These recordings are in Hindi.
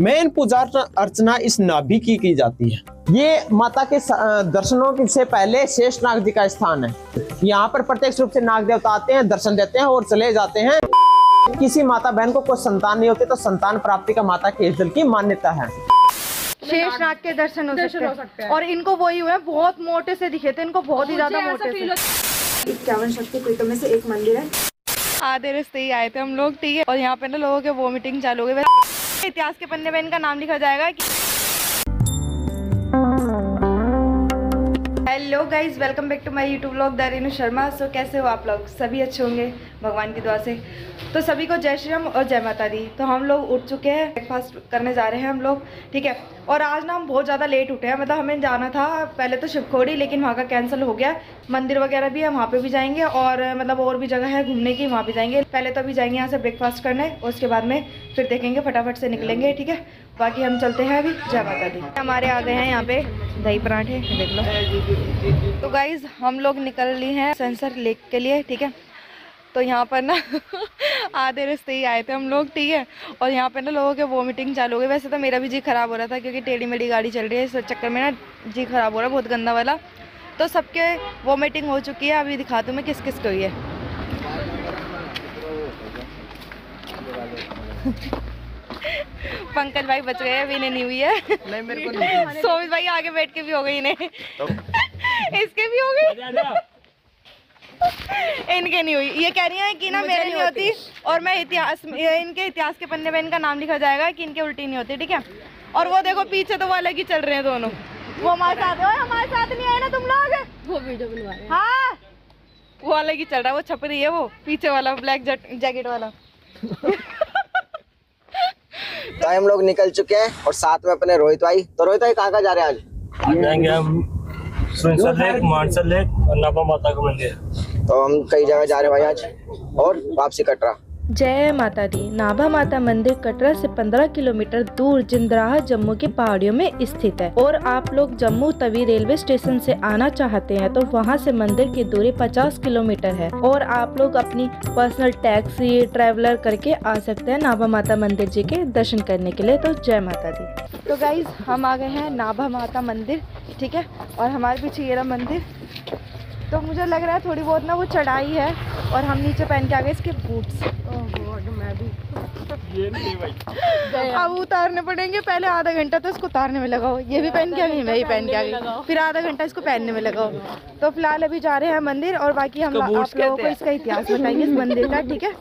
मेन पूजा अर्चना इस नाभि की की जाती है। ये माता के दर्शनों के से पहले शेष नाग जी का स्थान है। यहाँ पर प्रत्यक्ष रूप से नाग देवता आते हैं दर्शन देते हैं और चले जाते हैं। किसी माता बहन को कोई संतान नहीं होती तो संतान प्राप्ति का माता के दल की मान्यता है। शेष नाग के दर्शन हो सकते हैं और इनको वही हुए बहुत मोटे से दिखे थे इनको बहुत ही ज़्यादा मोटे से। इक्यावन शक्तिपीठों में से एक मंदिर है। आधे रास्ते ही आए थे हम लोग ठीक है। और यहाँ पे ना लोगों के वोमिटिंग चालू हो गई वैसे इतिहास के पन्ने में इनका नाम लिखा जाएगा कि hello guys welcome back to my YouTube blog दारिनु Sharma so कैसे हो आप लोग? सभी अच्छे होंगे भगवान की दुआ से। तो सभी को जय श्री राम और जय माता दी। तो हम लोग उठ चुके हैं ब्रेकफास्ट करने जा रहे हैं हम लोग ठीक है? और आज ना हम बहुत ज़्यादा लेट उठे हैं। मतलब हमें जाना था पहले तो शिवखोड़ी लेकिन वहाँ का कैंसिल हो गया। मंदिर वगैरह भी है वहाँ पर भी जाएँगे। और मतलब और भी जगह है घूमने की वहाँ भी जाएँगे। पहले तो अभी जाएँगे यहाँ से ब्रेकफास्ट करने और उसके बाद में फिर देखेंगे फटाफट से निकलेंगे ठीक है? बाकी हम चलते हैं अभी, जय माता दी। हमारे आ गए हैं यहाँ पे दही पराठे, देख लो। तो गाइज़ हम लोग निकल ली हैं सेंसर लेक के लिए, ठीक है? तो यहाँ पर ना आधे रास्ते ही आए थे हम लोग, ठीक है? और यहाँ पे ना लोगों के वोमिटिंग चालू हो गई वैसे तो मेरा भी जी खराब हो रहा था, क्योंकि टेढ़ी मेढ़ी गाड़ी चल रही है, इस चक्कर में ना जी खराब हो रहा है, बहुत गंदा वाला। तो सबके वोमिटिंग हो चुकी है, अभी दिखाती हूँ मैं किस किस को हुई है पंकज भाई बच गए अभी इन्हें नहीं हुई है नहीं मेरे को नहीं सोमित भाई आगे बैठ के भी हो गई इन्हें। इसके भी हो गई इनके नहीं हुई। ये कह रही है कि ना मेरे नहीं होती। और मैं इतिहास इनके इतिहास के पन्ने में इनका नाम लिखा जाएगा कि इनके उल्टी नहीं होती ठीक है? और वो देखो पीछे तो वो अलग ही चल रहे हैं दोनों। वो हमारे साथ ओए, हमारे साथ नहीं आए ना तुम लोग? वो वीडियो बनवा रहे हाँ। वो अलग ही चल रहा है वो छप रही है वो पीछे वाला ब्लैक जैकेट वाला। तो हम लोग निकल चुके हैं और साथ में अपने रोहित भाई। तो रोहित भाई कहाँ कहाँ जा रहे हैं आज? जाएँगे हम सुनसर लेक मानसर लेक और नापा माता का मंदिर। तो हम कई जगह जा रहे हैं भाई आज और वापसी कटरा। जय माता दी नाभा माता मंदिर कटरा से 15 किलोमीटर दूर जिंदराह जम्मू की पहाड़ियों में स्थित है। और आप लोग जम्मू तवी रेलवे स्टेशन से आना चाहते हैं तो वहाँ से मंदिर की दूरी 50 किलोमीटर है। और आप लोग अपनी पर्सनल टैक्सी, ट्रैवलर करके आ सकते हैं नाभा माता मंदिर जी के दर्शन करने के लिए। तो जय माता दी तो गाइज़ हम आ गए हैं नाभा माता मंदिर, ठीक है? और हमारे पीछे ये मंदिर। तो मुझे लग रहा है थोड़ी बहुत ना वो चढ़ाई है, और हम नीचे पहन के आ गए इसके बूट्स अब उतारने पड़ेंगे पहले आधा घंटा तो इसको उतारने में लगाओ। ये भी पहन के आ गई मैं भी पहन के आ गई। फिर आधा घंटा इसको पहनने में लगाओ। तो फ़िलहाल अभी जा रहे हैं मंदिर और बाकी हम आप लोगों को इसका इतिहास बताएँगे इस मंदिर का ठीक है?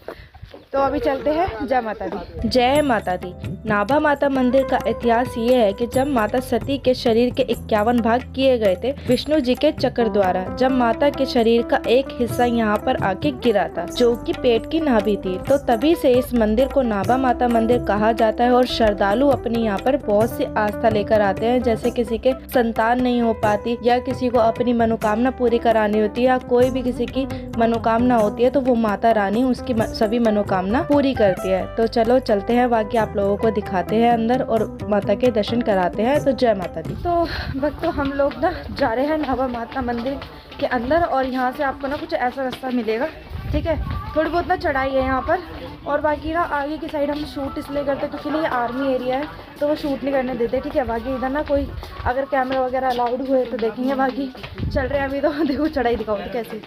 तो अभी चलते हैं जय माता दी। जय माता दी। नाभा माता मंदिर का इतिहास ये है कि जब माता सती के शरीर के इक्यावन भाग किए गए थे, विष्णु जी के चक्र द्वारा, जब माता के शरीर का एक हिस्सा यहाँ पर आके गिरा था, जो कि पेट की नाभि थी तो तभी से इस मंदिर को नाभा माता मंदिर कहा जाता है और श्रद्धालु अपने यहाँ पर बहुत सी आस्था लेकर आते हैं, जैसे किसी के संतान नहीं हो पाती या किसी को अपनी मनोकामना पूरी करानी होती है या कोई भी किसी की मनोकामना होती है तो वो माता रानी, उसकी सभी मनोकामना पूरी करती है। तो चलो, चलते हैं, बाकी आप लोगों को दिखाते हैं अंदर और माता के दर्शन कराते हैं। तो जय माता दी। तो भक्तों, हम लोग ना जा रहे हैं नवा माता मंदिर के अंदर और यहाँ से आपको ना कुछ ऐसा रास्ता मिलेगा, ठीक है? थोड़ी बहुत ना चढ़ाई है यहाँ पर और बाकी ना आगे की साइड हम शूट इसलिए करते क्योंकि ना ये आर्मी एरिया है तो वो शूट नहीं करने देते, ठीक है? बाकी इधर ना कोई अगर कैमरा वगैरह अलाउड हुए तो देखेंगे, बाकी चल रहे हैं अभी तो। देखो, चढ़ाई दिखाओ तो कैसे।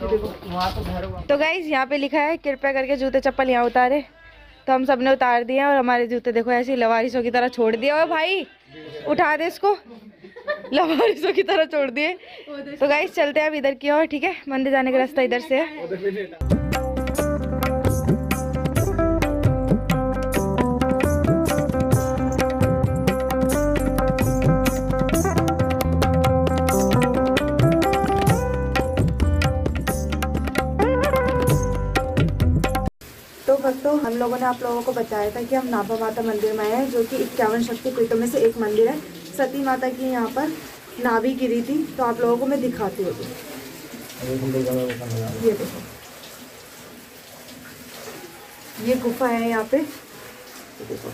तो गाइज़ यहाँ पे लिखा है कृपया करके जूते चप्पल यहाँ उतारे। तो हम सबने उतार दिए और हमारे जूते देखो ऐसे लवारिशों लवारिसों की तरह छोड़ दिए। और भाई उठा दे इसको। लवारिसों की तरह छोड़ दिए। तो गाइज़ चलते हैं अब इधर की ओर ठीक है? मंदिर जाने का रास्ता इधर से है। तो हम लोगों ने आप लोगों को बताया था कि हम नाभा माता मंदिर में आए हैं जो कि इक्यावन शक्तिपीठों में से एक मंदिर है। सती माता की यहाँ पर नाभी गिरी थी तो आप लोगों को मैं दिखाती हूँ। ये देखो। ये गुफा है यहाँ पे। ये देखो।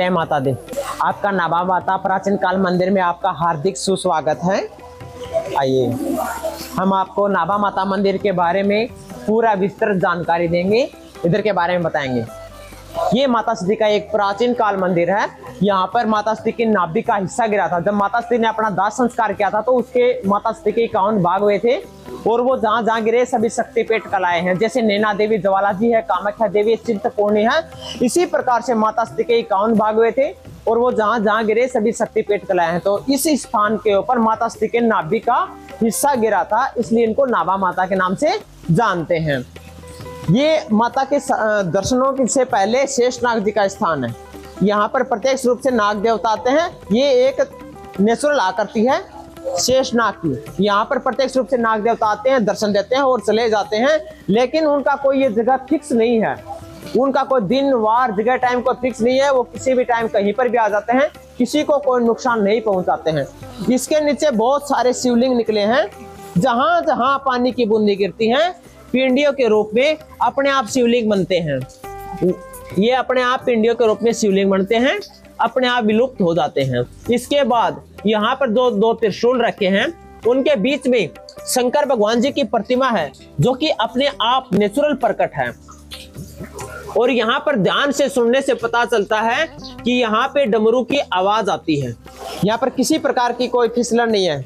जय माता दी। आपका नाभा माता प्राचीन काल मंदिर में आपका हार्दिक सुस्वागत है। आइए, हम आपको नाभा माता मंदिर के बारे में पूरा विस्तृत जानकारी देंगे, इधर के बारे में बताएँगे। ये माता सीधी का एक प्राचीन काल मंदिर है यहाँ पर माता सती के नाभि का हिस्सा गिरा था। जब माता सती ने अपना दाह संस्कार किया था तो उसके माता सती के इक्यावन भाग हुए थे और वो जहाँ जहाँ गिरे, सभी शक्तिपीठ कलाए हैं। जैसे नैना देवी, ज्वाला जी है, कामाख्या देवी, चिंतपूर्णी है, इसी प्रकार से माता सती के इक्यावन भाग हुए थे और वो जहाँ जहाँ गिरे, सभी शक्तिपीठ कलाए हैं। तो इस स्थान के ऊपर माता सती के नाभि का हिस्सा गिरा था, इसलिए इनको नाभा माता के नाम से जानते हैं। ये माता के दर्शनों से पहले शेषनाग जी का स्थान है। यहाँ पर प्रत्यक्ष रूप से नाग देवता आते हैं। ये एक नेचुरल आकृति है शेष नाग की। यहाँ पर प्रत्यक्ष रूप से नाग देवता आते हैं, दर्शन देते हैं और चले जाते हैं, लेकिन उनका कोई ये जगह फिक्स नहीं है। उनका कोई दिन, वार, जगह, टाइम कोई फिक्स नहीं है। वो किसी भी टाइम कहीं पर भी आ जाते हैं, किसी को कोई नुकसान नहीं पहुंचाते हैं। इसके नीचे बहुत सारे शिवलिंग निकले हैं, जहाँ जहाँ पानी की बूंदी गिरती हैं, पिंडियों के रूप में अपने आप शिवलिंग बनते हैं। ये अपने आप पिंडियों के रूप में शिवलिंग बनते हैं, अपने आप विलुप्त हो जाते हैं। इसके बाद यहाँ पर दो दो त्रिशूल रखे हैं। उनके बीच में शंकर भगवान जी की प्रतिमा है, जो कि अपने आप नेचुरल प्रकट है। और यहाँ पर ध्यान से सुनने से पता चलता है कि यहाँ पे डमरू की आवाज़ आती है। यहाँ पर किसी प्रकार की कोई फिसलन नहीं है।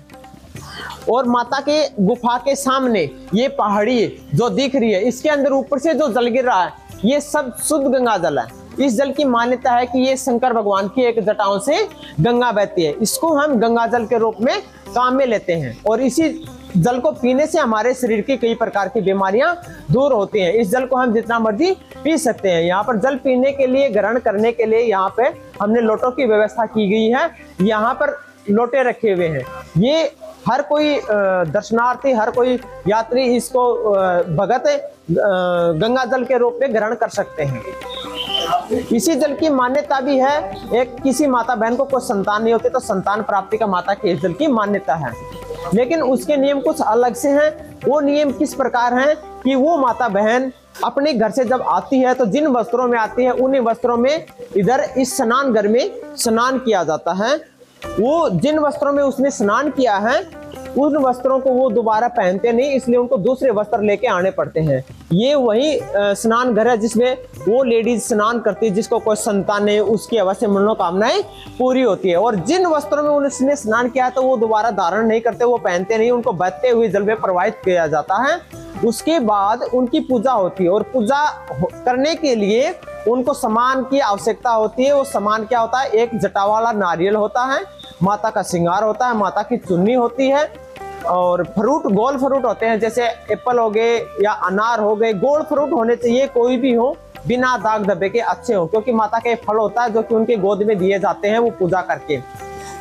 और माता के गुफा के सामने ये पहाड़ी जो दिख रही है, इसके अंदर ऊपर से जो जल गिर रहा है ये सब शुद्ध गंगा जल है। इस जल की मान्यता है कि ये शंकर भगवान की एक जटाओं से गंगा बहती है। इसको हम गंगा जल के रूप में काम में लेते हैं और इसी जल को पीने से हमारे शरीर की कई प्रकार की बीमारियाँ दूर होती हैं। इस जल को हम जितना मर्ज़ी पी सकते हैं। यहाँ पर जल पीने के लिए, ग्रहण करने के लिए यहाँ पे हमने लोटों की व्यवस्था की गई है। यहाँ पर लोटे रखे हुए हैं। ये हर कोई दर्शनार्थी, हर कोई यात्री इसको भगत गंगा जल के रूप में ग्रहण कर सकते हैं। इसी जल की मान्यता भी है। एक किसी माता बहन को कोई संतान नहीं होती तो संतान प्राप्ति का माता के इस जल की मान्यता है। लेकिन उसके नियम कुछ अलग से हैं। वो नियम किस प्रकार हैं कि वो माता बहन अपने घर से जब आती है तो जिन वस्त्रों में आती है, उन्हीं वस्त्रों में इधर इस स्नान घर में स्नान किया जाता है। वो जिन वस्त्रों में उसने स्नान किया है, उन वस्त्रों को वो दोबारा पहनते नहीं, इसलिए उनको दूसरे वस्त्र लेके आने पड़ते हैं। ये वही स्नान घर है जिसमें वो लेडीज़ स्नान करती है, जिसको कोई संतान नहीं, उसकी अवश्य मनोकामनाएँ पूरी होती है। और जिन वस्त्रों में उन्होंने स्नान किया तो वो दोबारा धारण नहीं करते, वो पहनते नहीं, उनको बहते हुए जल में प्रवाहित किया जाता है। उसके बाद उनकी पूजा होती है और पूजा करने के लिए उनको सामान की आवश्यकता होती है। वो सामान क्या होता है? एक जटा वाला नारियल होता है, माता का श्रृंगार होता है, माता की चुन्नी होती है और फ्रूट, गोल फ्रूट होते हैं, जैसे एप्पल हो गए या अनार हो गए। गोल फ्रूट होने चाहिए, कोई भी हो, बिना दाग धब्बे के अच्छे हो, क्योंकि माता का फल होता है जो कि उनके गोद में दिए जाते हैं वो पूजा करके।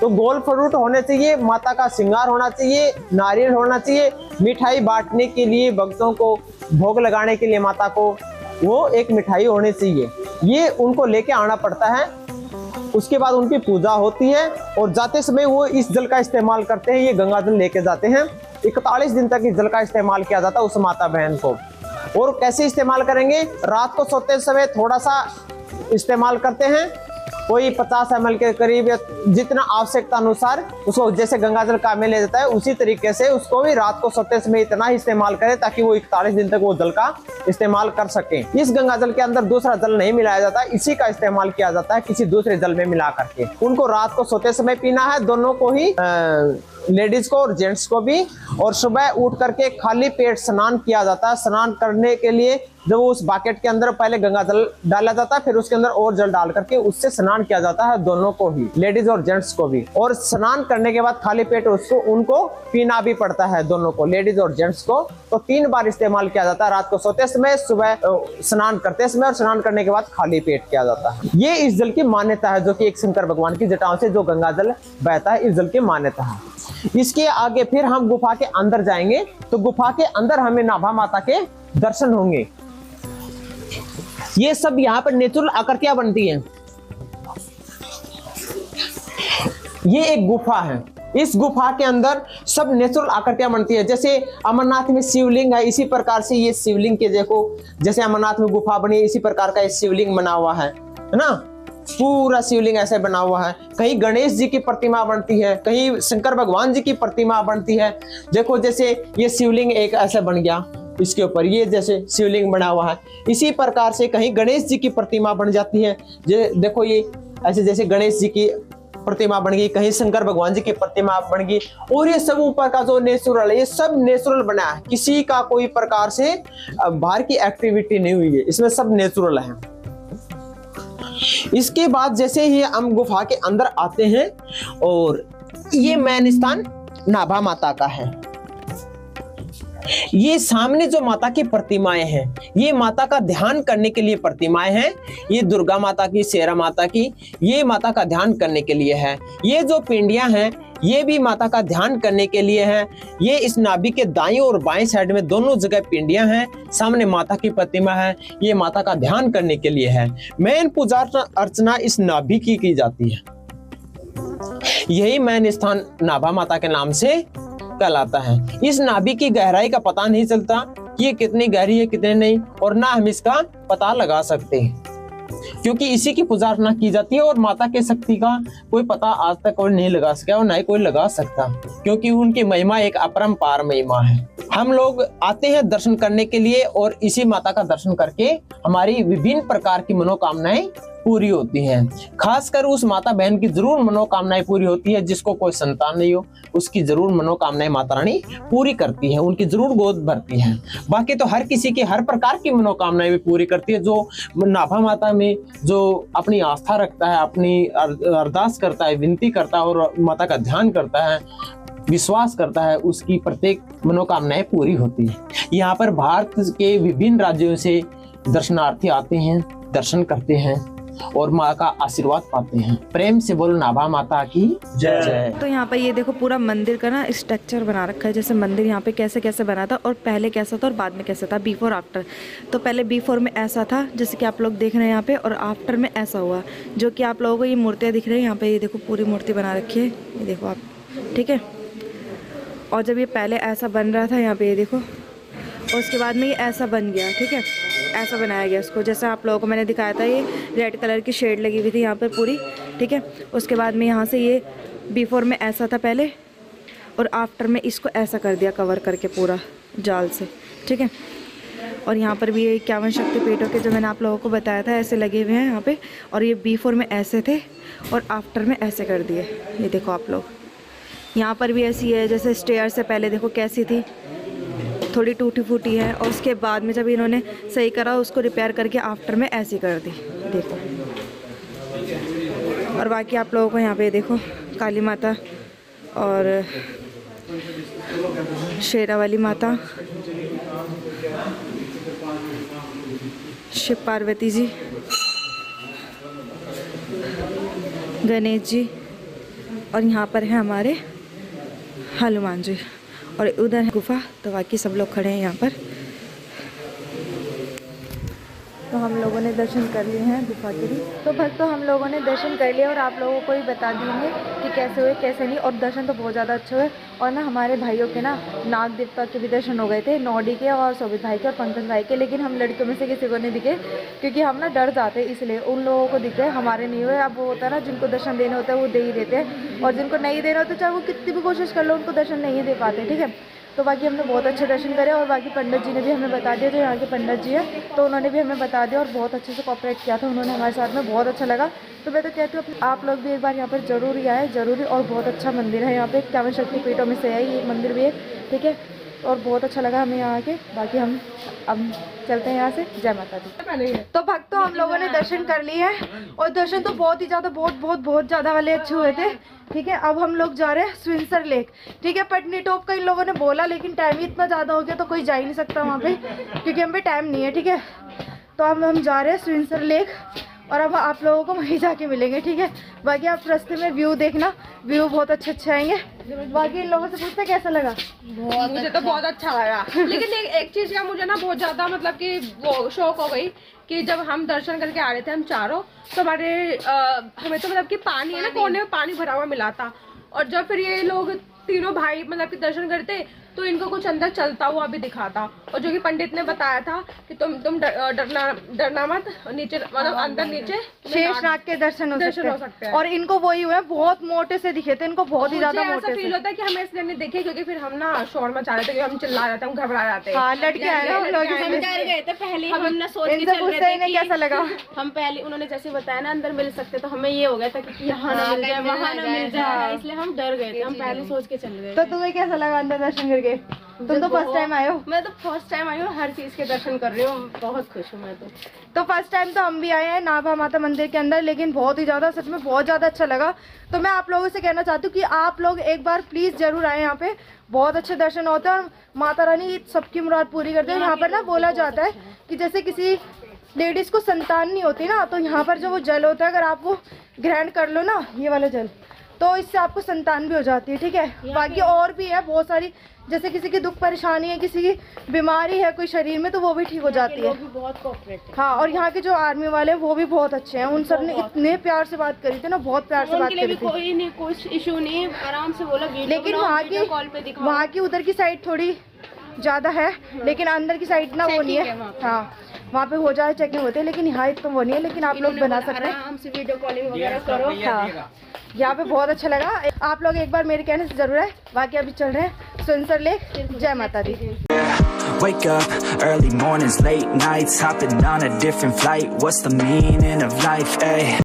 तो गोल फ्रूट होने चाहिए, माता का श्रृंगार होना चाहिए, नारियल होना चाहिए मिठाई बांटने के लिए भक्तों को भोग लगाने के लिए माता को वो एक मिठाई होनी चाहिए। ये उनको लेके आना पड़ता है। उसके बाद उनकी पूजा होती है और जाते समय वो इस जल का इस्तेमाल करते हैं, ये गंगा जल लेके जाते हैं। इकतालीस दिन तक इस जल का इस्तेमाल किया जाता है उस माता बहन को। और कैसे इस्तेमाल करेंगे? रात को सोते समय थोड़ा सा इस्तेमाल करते हैं। कोई 50 एम के करीब या जितना आवश्यकता अनुसार उसको जैसे गंगा जल काम में ले जाता है, उसी तरीके से उसको भी रात को सोते समय इतना ही इस्तेमाल करें ताकि वो इकतालीस दिन तक वो जल का इस्तेमाल कर सके। इस गंगा जल के अंदर दूसरा जल नहीं मिलाया जाता, इसी का इस्तेमाल किया जाता है किसी दूसरे जल में मिला करके। उनको रात को सोते समय पीना है, दोनों को ही लेडीज़ को और जेंट्स को भी। और सुबह उठ करके खाली पेट स्नान किया जाता है। स्नान करने के लिए जब उस बाकेट के अंदर पहले गंगा जल डाला जाता है, फिर उसके अंदर और जल डाल करके उससे स्नान किया जाता है दोनों को ही, लेडीज़ और जेंट्स को भी। और स्नान करने के बाद खाली पेट उसको, उनको पीना भी पड़ता है दोनों को, लेडीज़ और जेंट्स को। तो तीन बार इस्तेमाल किया जाता है, रात को सोते समय, सुबह स्नान करते समय और स्नान करने के बाद खाली पेट किया जाता है। ये इस जल की मान्यता है, जो की एक शंकर भगवान की जटाओं से जो गंगा जल बहता है, इस जल की मान्यता है। इसके आगे फिर हम गुफा के अंदर जाएँगे तो गुफा के अंदर हमें नाभा माता के दर्शन होंगे। ये सब यहाँ पर नेचुरल आकृतियाँ बनती हैं? ये एक गुफा है। इस गुफा के अंदर सब नेचुरल आकृतियाँ बनती है? जैसे अमरनाथ में शिवलिंग है, इसी प्रकार से ये शिवलिंग के देखो, जैसे अमरनाथ में गुफा बनी है इसी प्रकार का ये शिवलिंग बना हुआ है है ना? पूरा शिवलिंग ऐसे बना हुआ है। कहीं गणेश जी की प्रतिमा बनती है, कहीं शंकर भगवान जी की प्रतिमा बनती है। देखो जैसे ये शिवलिंग एक ऐसे बन गया। इसके ऊपर ये जैसे शिवलिंग बना हुआ है। इसी प्रकार से कहीं गणेश जी की प्रतिमा बन जाती है। जे, देखो ये, ऐसे जैसे गणेश जी की प्रतिमा बन गई, कहीं शंकर भगवान जी की प्रतिमा बन गई, और ये सब ऊपर का जो नेचुरल है, ये सब नेचुरल बना है। किसी का कोई प्रकार से बाहर की एक्टिविटी नहीं हुई है। इसमें सब नेचुरल है। इसके बाद जैसे ही हम गुफा के अंदर आते हैं, और ये मैन स्थान नाभा माता का है। ये सामने जो माता की प्रतिमाएँ हैं, ये माता का ध्यान करने के लिए प्रतिमाएँ हैं, ये दुर्गा माता की, शेरा माता की, ये माता का ध्यान करने के लिए है। ये जो पिंडियाँ हैं, ये भी माता का ध्यान करने के लिए है। ये इस नाभि के दाएँ और बाएँ साइड में दोनों जगह पिंडियाँ हैं, सामने माता की प्रतिमा है, ये माता का ध्यान करने के लिए है। मेन पूजा अर्चना इस नाभि की की जाती है। यही मैन स्थान नाभा माता के नाम से कहलाता है। इस नाभि की गहराई का पता नहीं चलता कि ये कितनी गहरी है, कितनी नहीं, और ना हम इसका पता लगा सकते हैं। क्योंकि इसी की पूजा अर्चना की जाती है और माता के शक्ति का कोई पता आज तक कोई नहीं लगा सका और ना ही कोई लगा सकता, क्योंकि उनकी महिमा एक अपरंपार महिमा है। हम लोग आते हैं दर्शन करने के लिए और इसी माता का दर्शन करके हमारी विभिन्न प्रकार की मनोकामनाएँ पूरी होती है। खासकर उस माता बहन की ज़रूर मनोकामनाएँ पूरी होती है, जिसको कोई संतान नहीं हो, उसकी ज़रूर मनोकामनाएँ माता रानी पूरी करती है, उनकी ज़रूर गोद भरती है। बाकी तो हर किसी की, हर प्रकार की मनोकामनाएँ भी पूरी करती है, जो नाभा माता में, जो अपनी आस्था रखता है, अपनी अरदास करता है, विनती करता है और माता का ध्यान करता है, विश्वास करता है, उसकी प्रत्येक मनोकामनाएँ पूरी होती है। यहाँ पर भारत के विभिन्न राज्यों से दर्शनार्थी आते हैं, दर्शन करते हैं और माँ का आशीर्वाद पाते हैं। प्रेम से बोलो नाभा माता की जय। जय। तो यहाँ पर ये देखो पूरा मंदिर का ना स्ट्रक्चर बना रखा है जैसे मंदिर यहाँ पे कैसे कैसे बना था और पहले कैसा था और बाद में कैसा था बिफोर आफ्टर तो पहले बिफोर में ऐसा था जैसे कि आप लोग देख रहे हैं यहाँ पे और आफ्टर में ऐसा हुआ जो कि आप लोगों को ये मूर्तियाँ दिख रही है। यहाँ पे ये देखो पूरी मूर्ति बना रखी है ये देखो आप ठीक है? और जब ये पहले ऐसा बन रहा था यहाँ पे ये देखो और उसके बाद में ये ऐसा बन गया ठीक है? ऐसा बनाया गया इसको जैसे आप लोगों को मैंने दिखाया था, ये रेड कलर की शेड लगी हुई थी यहाँ पर पूरी, ठीक है? उसके बाद में यहाँ से ये बिफोर में ऐसा था पहले और आफ्टर में इसको ऐसा कर दिया कवर करके पूरा जाल से, ठीक है? और यहाँ पर भी ये इक्यावन शक्तिपीठों के जो मैंने आप लोगों को बताया था, ऐसे लगे हुए हैं यहाँ पे। और ये बी फोर में ऐसे थे और आफ्टर में ऐसे कर दिए, ये देखो आप लोग। यहाँ पर भी ऐसी है, जैसे स्टेयर से पहले देखो कैसी थी। थोड़ी टूटी फूटी है और उसके बाद में जब इन्होंने सही करा, उसको रिपेयर करके आफ्टर में ऐसी कर दी। देखो। और बाकी आप लोगों को यहाँ पे देखो, काली माता और शेरा वाली माता, शिव पार्वती जी, गणेश जी और यहाँ पर है हमारे हनुमान जी। और उधर है गुफा तो बाकी सब लोग खड़े हैं यहाँ पर। तो हम लोगों ने दर्शन कर लिए हैं गुफा के भी। तो भक्तों हम लोगों ने दर्शन कर लिए और आप लोगों को भी बता देंगे कि कैसे हुए, कैसे नहीं। और दर्शन तो बहुत ज़्यादा अच्छे हुए। और ना हमारे भाइयों के ना नाग देवता के भी दर्शन हो गए थे, नौडी के और शोभित भाई के और पंकज भाई के। लेकिन हम लड़कियों में से किसी को नहीं दिखे, क्योंकि हम ना डर जाते इसलिए उन लोगों को दिखे हमारे नहीं हुए। अब वो होता है ना, जिनको दर्शन देने होता है, वो दे ही देते हैं। और जिनको नहीं देना होता, चाहे वो कितनी भी कोशिश कर लो, उनको दर्शन नहीं दे पाते, ठीक है? तो बाकी हमने बहुत अच्छे दर्शन करे और बाकी पंडित जी ने भी हमें बता दिया जो यहाँ के पंडित जी हैं तो उन्होंने भी हमें बता दिया और बहुत अच्छे से कॉपरेट किया था, उन्होंने हमारे साथ में बहुत अच्छा लगा। तो मैं तो कहती हूँ, आप लोग भी एक बार यहाँ पर ज़रूर आए, ज़रूरी और बहुत अच्छा मंदिर है यहाँ पे, इक्यावन शक्तिपीठों में से है, ये मंदिर भी है, ठीक है? और बहुत अच्छा लगा हमें यहाँ आके। बाकी हम अब चलते हैं यहाँ से। जय माता दी। तो भक्तों, हम लोगों ने दर्शन कर लिए हैं। और दर्शन तो बहुत ही ज़्यादा, बहुत बहुत बहुत ज़्यादा वाले अच्छे हुए थे। ठीक है, अब हम लोग जा रहे हैं स्विंसर लेक ठीक है, पटनी टॉप का इन लोगों ने बोला, लेकिन टाइम ही इतना ज़्यादा हो गया तो कोई जा ही नहीं सकता वहाँ पे, क्योंकि हम पे टाइम नहीं है, ठीक है। तो अब हम जा रहे हैं स्विंसर लेक और अब आप लोगों को वहीं जाके मिलेंगे, ठीक है। बाकी आप रास्ते में व्यू देखना। व्यू बहुत अच्छे अच्छे आएँगे। बाकी इन लोगों से पूछते कैसा लगा? बहुत मुझे अच्छा। तो बहुत अच्छा लगा। लेकिन एक, एक चीज़ का मुझे ना बहुत ज़्यादा मतलब कि वो शौक हो गई कि जब हम दर्शन करके आ रहे थे हम चारों तो हमारे हमें तो मतलब कि पानी है ना कोने में पानी भरा हुआ मिला था। और जब फिर ये लोग तीनों भाई मतलब कि दर्शन करते तो इनको कुछ अंदर चलता हुआ भी दिखा था और जो कि पंडित ने बताया था कि तुम तुम डरना डरना मत नीचे मतलब अंदर नीचे शेष नाग- के दर्शन हो दर्शन सकते हो हैं। सकते हैं। और इनको वही हुए हैं, बहुत मोटे से दिखे थे इनको बहुत ही ज़्यादा ऐसा मोटे फील होता है कि हमें इसलिए नहीं देखे क्योंकि फिर हम ना शोर मचा रहे थे हम चिल्ला रहे थे हम घबरा जाते हैं हाँ लड़के आए हम। डर गए थे पहले ही हमने सोच के चल रहे थे कैसा लगा। हम पहले उन्होंने जैसे बताया ना अंदर मिल सकते तो हमें ये हो गया था कि यहाँ ना मिल जाए वहाँ ना मिल जाए इसलिए हम डर गए थे हम पहले सोच के चल गए तो तुम्हें कैसा लगा अंदर दर्शन करके? तुम तो फ़र्स्ट टाइम आए हो। मैं तो फ़र्स्ट टाइम आई हूँ हर चीज़ के दर्शन कर रही हूँ। बहुत खुश हूँ मैं तो। तो फ़र्स्ट टाइम तो हम भी आए हैं नाभा माता मंदिर के अंदर लेकिन बहुत ही ज़्यादा सच में बहुत ज़्यादा अच्छा लगा। तो मैं आप लोगों से कहना चाहती हूँ कि आप लोग एक बार प्लीज़ ज़रूर आए यहाँ पे। बहुत अच्छे दर्शन होते हैं और माता रानी सबकी मुराद पूरी करते हैं। यहाँ पर ना बोला जाता है कि जैसे किसी लेडीज़ को संतान नहीं होती ना तो यहाँ पर जो वो जल होता है अगर आप वो ग्रहण कर लो ना ये वाला जल। तो इससे आपको संतान भी हो जाती है ठीक है? बाकी और भी है बहुत सारी जैसे किसी की दुख परेशानी है किसी की बीमारी है कोई शरीर में तो वो भी ठीक हो जाती है। बहुत हाँ। और यहाँ के जो आर्मी वाले हैं, वो भी बहुत अच्छे हैं। उन सबने इतने प्यार से बात करी थी ना बहुत प्यार से बात करी थी। कोई नहीं कुछ इशू नहीं। आराम से बोला लेकिन वहाँ की वहाँ की उधर की साइड थोड़ी ज़्यादा है लेकिन अंदर की साइड ना वो नहीं है। है वहाँ पे। हाँ जाए चेकिंग होते हैं लेकिन यहाँ इतना वो नहीं है लेकिन आप लोग बना सकते हैं। वीडियो कॉलिंग वगैरह करो। हाँ यहाँ पे बहुत अच्छा लगा। आप लोग एक बार मेरे कहने से ज़रूर है बाकी अभी चल रहे हैं सुनसर लेक। जय माता दी। Wake up, early mornings, late nights Hopping on a different flight. What's the meaning of life, ayy?